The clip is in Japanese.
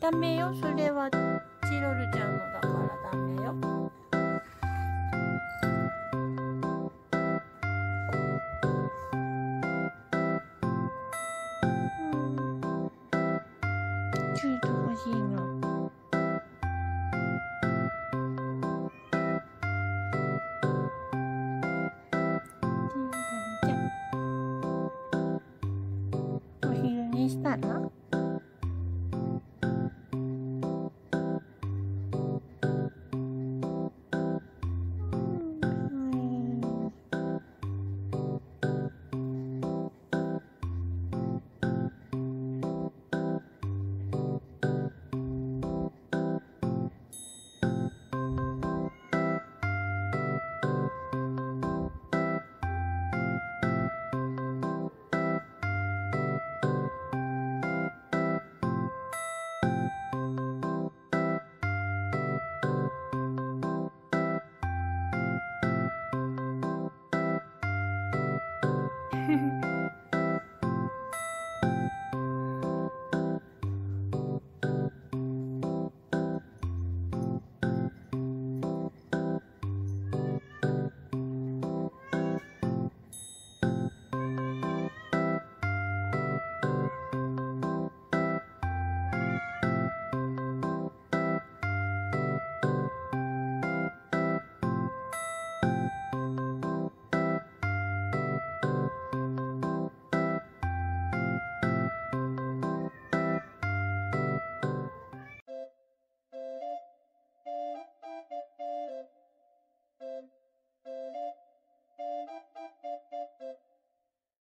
ダメよ。それはチロルちゃん。しいの。お昼寝したら